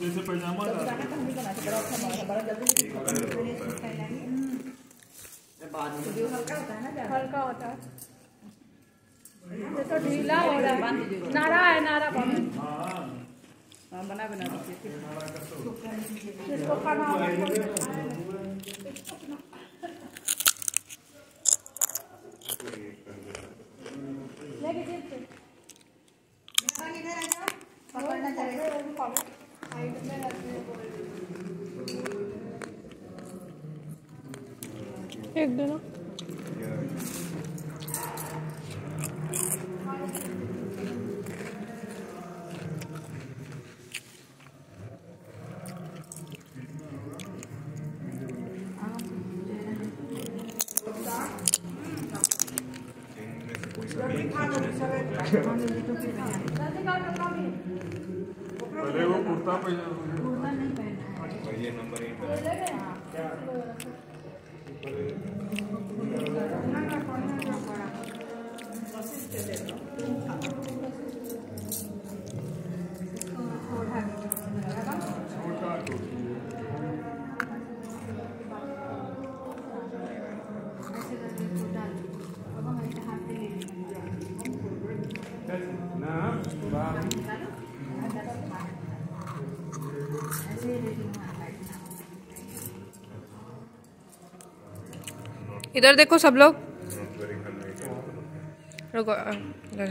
जैसे पैजामा हल्का होता है तो ढीला हो रहा है नारा है नारा बना बना दीजिए पकड़ना एक देना पहले वो कुर्ता पहना ये नंबर इधर देखो सब लोग। रुको इधर